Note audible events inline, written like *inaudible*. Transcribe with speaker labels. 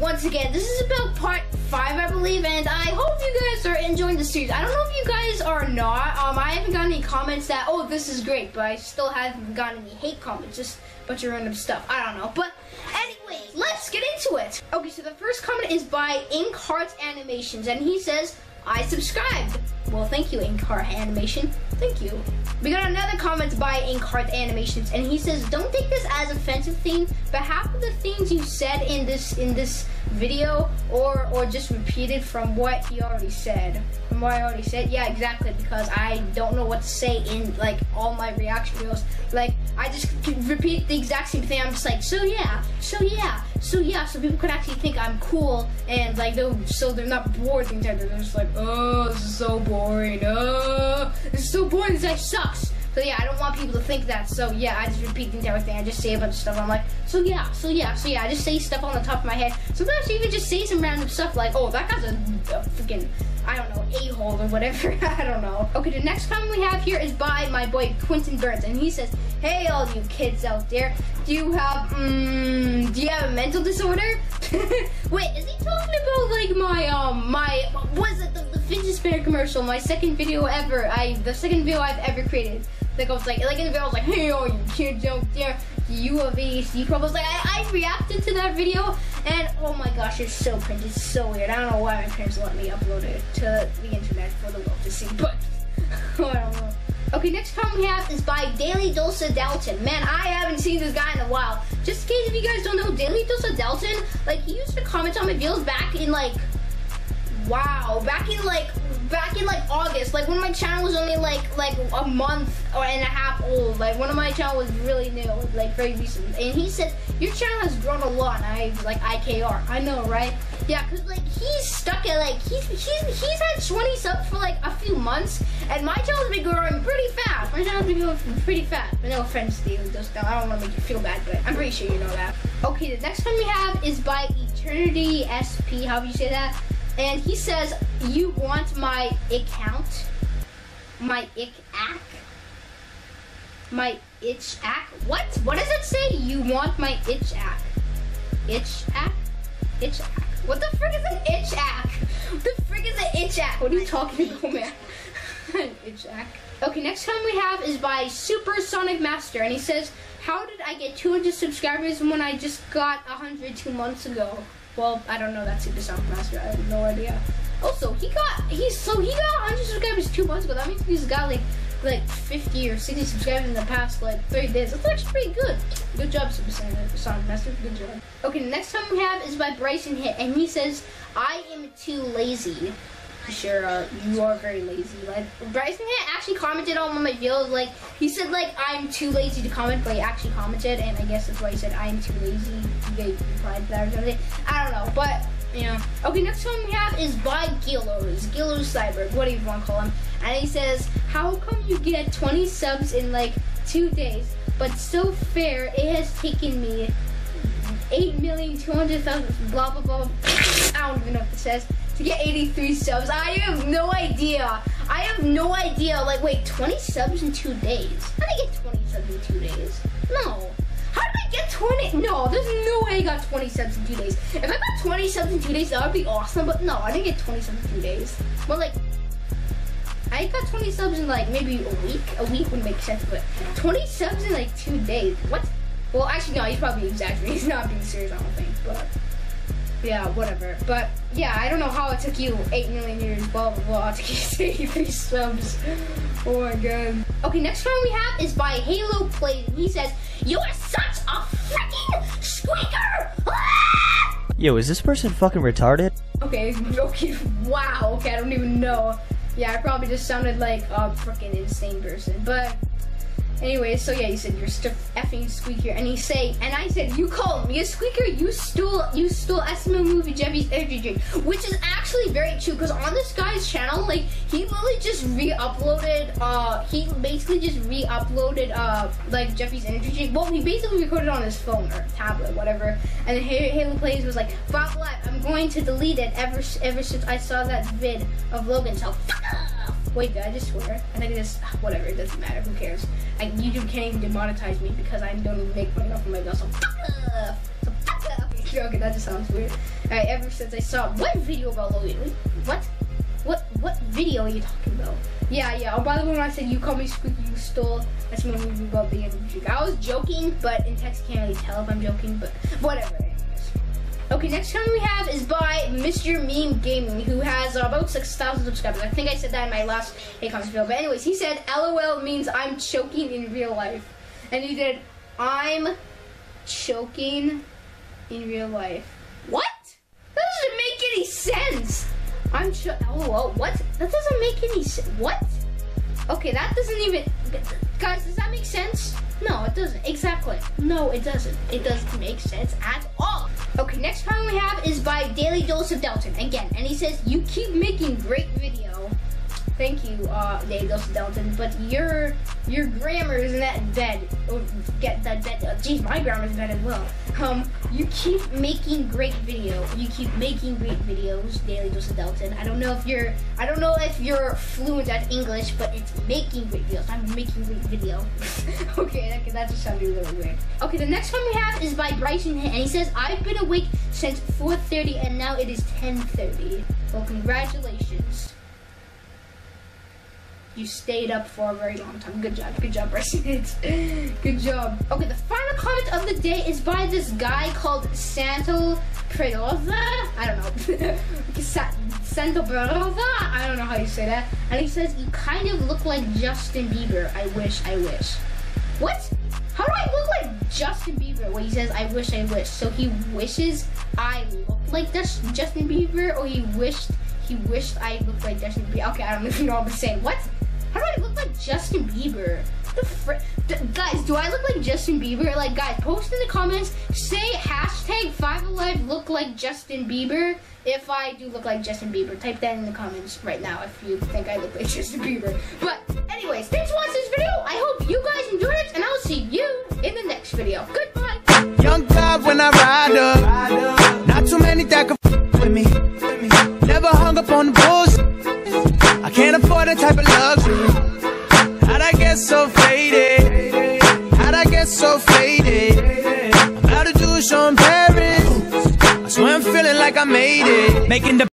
Speaker 1: once again. This is about part five, I believe, and I hope you guys are enjoying the series. I don't know if you guys are not. Um, I haven't gotten any comments that, oh, this is great, but I still haven't gotten any hate comments. Just a bunch of random stuff. I don't know. But anyway, let's get into it. Okay, so the first comment is by Ink Heart Animations, and he says, I subscribed. Well, thank you, Ink Heart Animation. Thank you. We got another comment by Inkheart Animations, and he says, "Don't take this as offensive thing, but half of the things you said in this in this video, or or just repeated from what he already said, from what I already said. Yeah, exactly. Because I don't know what to say in like all my reaction videos. Like I just repeat the exact same thing. I'm just like, so yeah, so yeah, so yeah, so people could actually think I'm cool and like they'll so they're not bored entire time. They're just like, oh, this is so boring. Oh, this is so boring. This guy sucks. So yeah, I don't want people to think that. So yeah, I just repeat the entire thing. I just say a bunch of stuff. I'm like, so yeah, so yeah, so yeah. I just say stuff on the top of my head. Sometimes I even just say some random stuff like, oh, that guy's a, a freaking, I don't know, a-hole or whatever. *laughs* I don't know. Okay, the next comment we have here is by my boy Quentin Burns, and he says, hey, all you kids out there, do you have, um, do you have a mental disorder? *laughs* Wait, is he talking about like my, um, my, was it the, the fidget spinner commercial? My second video ever. I, the second video I've ever created. Like I was like, like in the video, I was like, hey, all you kids out there, do you of AC Pro. I was like, I, I reacted to that video, and oh my gosh, it's so cringe. It's so weird. I don't know why my parents let me upload it to the internet for the world to see, but *laughs* I don't know. Okay, next comment we have is by Daily Dulce Dalton. Man, I haven't seen this guy in a while. Just in case if you guys don't know, Daily Dulce Dalton, like he used to comment on my videos back in like, wow, back in like back in like August, like when my channel was only like like a month or and a half old. Like one of my channel was really new, like very recent. And he said, Your channel has grown a lot. I like IKR. I know, right? Yeah, cause like he's stuck at like he's he's he's had 20 subs for like a few months, and my channel's been growing pretty fast. My channel's been growing pretty fast. But no offense, Steve. Just I don't want to make you feel bad, but I'm pretty sure you know that. Okay, the next one we have is by Eternity SP. How do you say that? And he says, you want my account? My ick ack? My itch ack? What? What does it say? You want my itch ack? Itch ack? Itch ack? What the frick is an itch ack? *laughs* What the frick is an itch ack? What are you talking about, man? *laughs* itch. Okay, next one we have is by Super Sonic Master, and he says, how did I get 200 subscribers when I just got 100 two months ago? Well, I don't know that Super Sonic Master. I have no idea. Also, he got he's so he got 100 subscribers two months ago. That means he's got like like 50 or 60 subscribers in the past like 30 days. That's actually pretty good. Good job, Super Sonic Master. Good job. Okay, next one we have is by Bryson Hit, and he says, "I am too lazy." Sure you are very lazy. Like Bryson actually commented on one of my videos. Like he said, like I'm too lazy to comment, but he actually commented, and I guess that's why he said I'm too lazy. He replied to that or something. I don't know, but yeah. Okay, next one we have is by Gillows. Gillows Cyber, what do you want to call him? And he says, how come you get 20 subs in like two days, but so fair, it has taken me 8,200,000, blah, blah, blah. I don't even know what it says to get 83 subs. I have no idea. I have no idea. Like, wait, 20 subs in two days? How did I get 20 subs in two days? No. How did I get 20? No, there's no way I got 20 subs in two days. If I got 20 subs in two days, that would be awesome. But no, I didn't get 20 subs in two days. Well, like, I got 20 subs in like maybe a week. A week would make sense, but 20 subs in like two days. What? Well, actually, no, he's probably exaggerating. *laughs* He's not being serious, I don't think. But yeah, whatever. But yeah, I don't know how it took you 8 million years, blah blah blah, *laughs* to get 83 subs. Oh my god. Okay, next one we have is by Halo Play. He says, You are such a freaking squeaker! Ah!
Speaker 2: Yo, is this person fucking retarded?
Speaker 1: Okay, *laughs* okay, wow, okay, I don't even know. Yeah, I probably just sounded like a freaking insane person, but Anyway, so yeah, he said you're still effing squeaker, and he say, and I said you called me a squeaker. You stole, you stole SML movie Jeffy's energy drink, which is actually very true. Cause on this guy's channel, like he literally just re-uploaded. Uh, he basically just re-uploaded uh like Jeffy's energy drink. Well, he basically recorded on his phone or tablet, whatever. And then Halo Plays was like, Bob I'm going to delete it ever ever since I saw that vid of Logan. So. *laughs* Wait, did I just swear? I think this, ah, whatever, it doesn't matter, who cares? I, YouTube can't even demonetize me because I don't make money off of my videos, so fuck! So fuck okay, that just sounds weird. Alright, ever since I saw what video about Logan? What? What what video are you talking about? Yeah, yeah. Oh, by the way, when I said you call me squeaky, you stole. That's my movie about being. I was joking, but in text can't really tell if I'm joking. But whatever. Okay, next comment we have is by Mr. Meme Gaming, who has uh, about 6,000 subscribers. I think I said that in my last hey comments video. But anyways, he said LOL means I'm choking in real life, and he did I'm choking in real life. What? That doesn't make any sense. I'm cho- oh, what? That doesn't make any sense. What? Okay, that doesn't even. Guys, does that make sense? No, it doesn't. Exactly. No, it doesn't. It doesn't make sense at all. Okay, next comment we have is by Daily Dose of Delton. Again, and he says, You keep making great video. Thank you, uh, of Delton, but your your grammar isn't that bad. Oh, get that bad. Uh, geez, my is bad as well. Um, you keep making great video. You keep making great videos, Daily Dose Delton. I don't know if you're I don't know if you're fluent at English, but it's making great videos. I'm making great video. *laughs* okay, that, that just sounded little weird. Okay, the next one we have is by Bryson, and he says, "I've been awake since 4:30, and now it is 10:30." Well, congratulations. You stayed up for a very long time. Good job. Good job, Bryson. *laughs* Good job. Okay, the final comment of the day is by this guy called Santo Predoza. I don't know. *laughs* Santo Predoza? I don't know how you say that. And he says, You kind of look like Justin Bieber. I wish, I wish. What? How do I look like Justin Bieber? Well, he says, I wish, I wish. So he wishes I looked like Justin Bieber, or he wished he wished I looked like Justin Bieber. Okay, I don't even know what I'm saying. What? How do I look like Justin Bieber? The fr- D- guys, do I look like Justin Bieber? Like, guys, post in the comments. Say hashtag Five Alive look like Justin Bieber. If I do look like Justin Bieber, type that in the comments right now if you think I look like *laughs* Justin Bieber. But, anyways, thanks for watching this video. I hope you guys enjoyed it, and I'll see you in the next video. Goodbye.
Speaker 3: Young God when I ride up. Not too many that can with me. Never hung up on the bullshit. I can't afford that type of luxury. So faded? How'd I get so faded? I'm do a show in Paris. I swear I'm feeling like I made it. Making the